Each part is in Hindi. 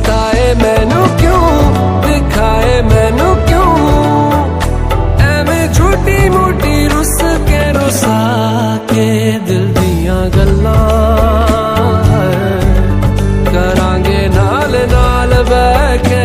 सताए मैनू क्यों? दिखाए मैनू क्यों? एवें झूठी मोटी रुस के रुसा के दिल दिया गल करा नाल नाल बह के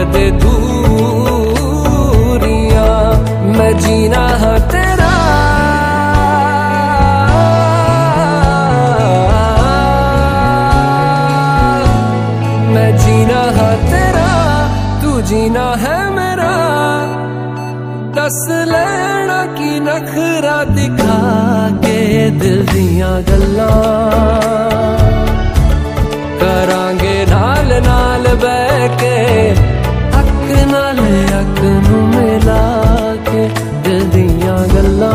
कदे दूरियाँ, मैं जीना हा तेरा। मैं जीना हा तेरा, तू जीना है मेरा। दस लेना की नखरा दिखा के दिल दिया गल्ला। करांगे नाल नाल अख नाल अख नू मिला के दिल दिया गल्ला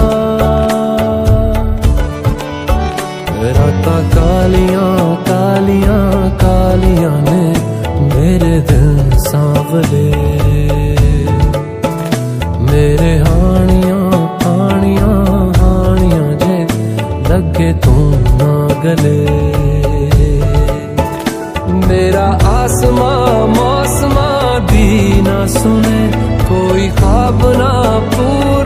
रातां कालियाँ कालियाँ कालियाँ ने मेरे दिल सांवले मेरे हानियाँ हानियाँ हानियाँ जे लगे तू ना गले मेरा आसमां मौसमां दी ना सुने कोई ख्वाब ना पूरा